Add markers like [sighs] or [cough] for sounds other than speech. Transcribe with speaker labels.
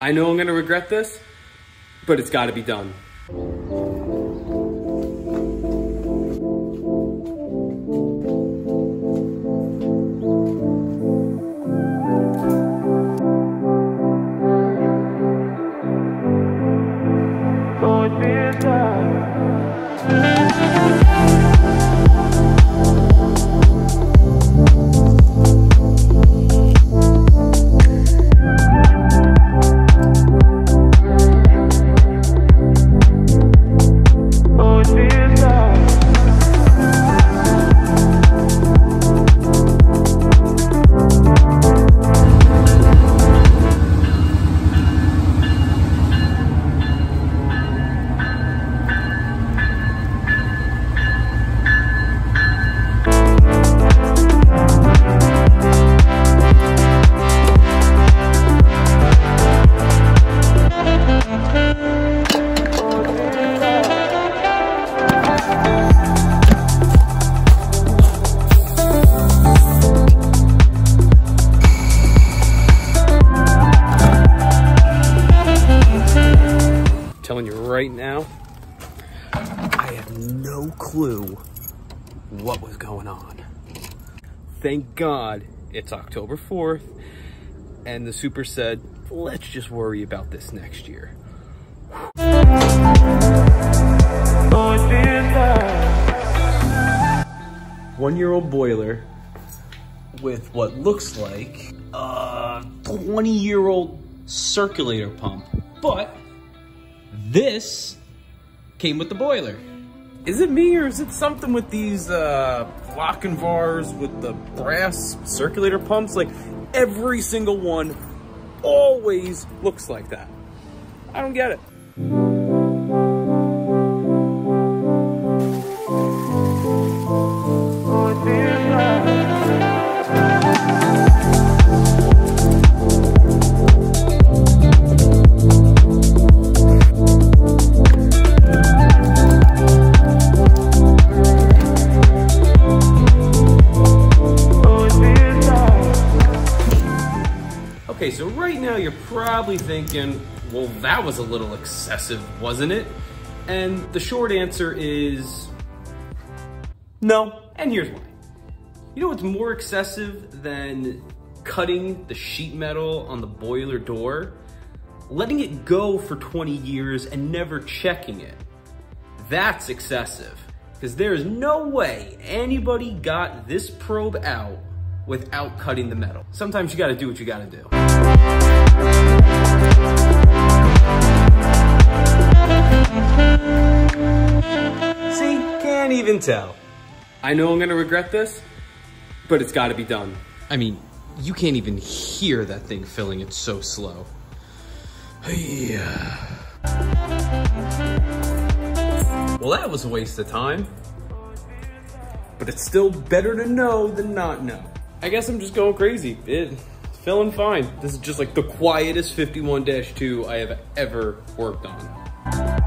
Speaker 1: I know I'm gonna regret this, but it's gotta be done. Telling you right now, I have no clue what was going on. Thank God it's October 4th and the super said, let's just worry about this next year. One year old boiler with what looks like a 20 year old circulator pump, but this came with the boiler. Is it me or is it something with these uh, Lochinvars with the brass circulator pumps? Like every single one always looks like that. I don't get it. Okay, so right now you're probably thinking, well, that was a little excessive, wasn't it? And the short answer is no. And here's why. You know what's more excessive than cutting the sheet metal on the boiler door? Letting it go for 20 years and never checking it. That's excessive. Because there is no way anybody got this probe out without cutting the metal. Sometimes you gotta do what you gotta do. See, can't even tell. I know I'm gonna regret this, but it's gotta be done. I mean, you can't even hear that thing filling, it's so slow. Yeah. [sighs] Well, that was a waste of time. But it's still better to know than not know. I guess I'm just going crazy. It, feeling fine. This is just like the quietest 51-2 I have ever worked on.